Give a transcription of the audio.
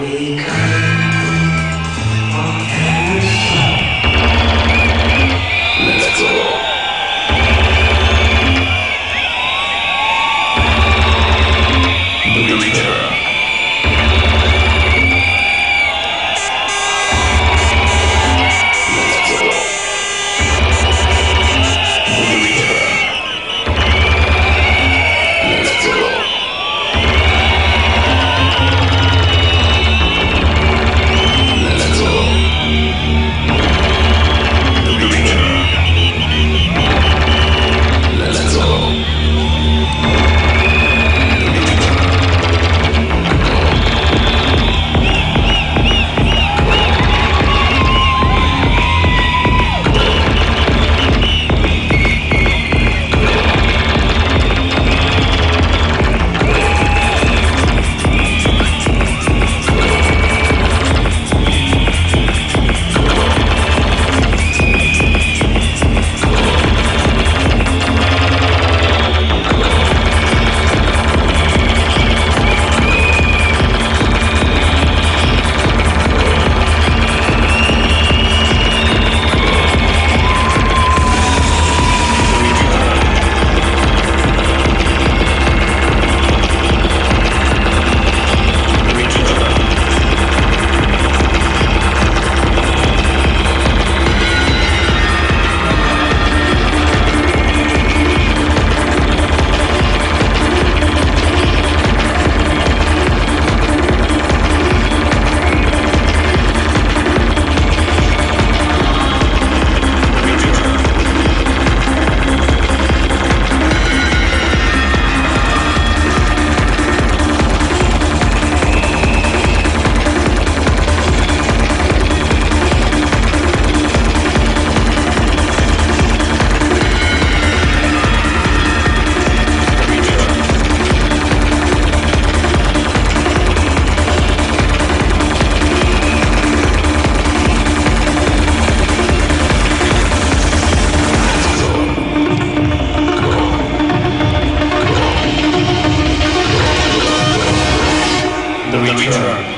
we come? The Reacher.